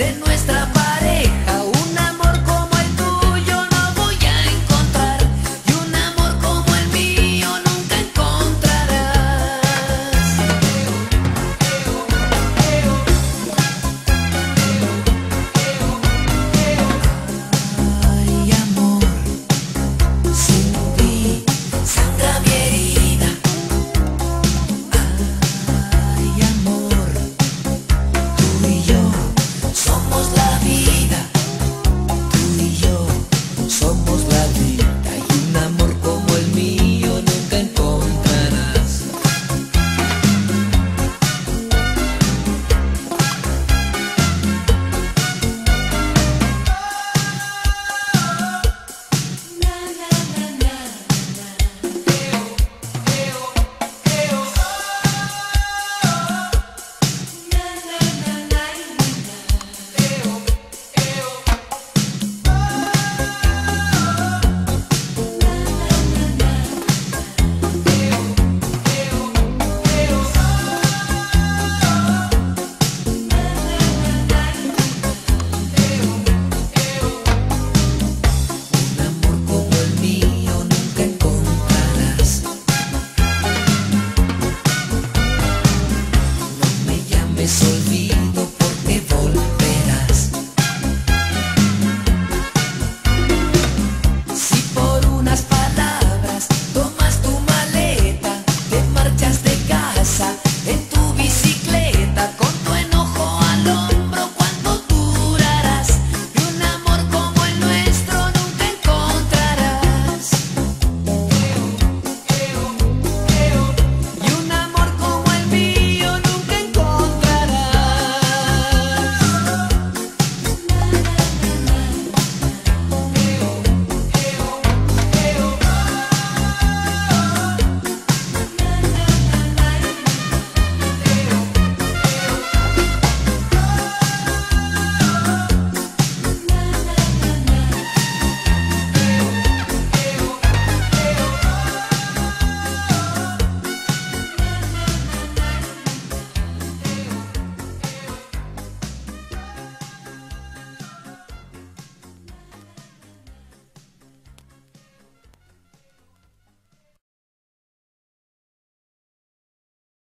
de nuestra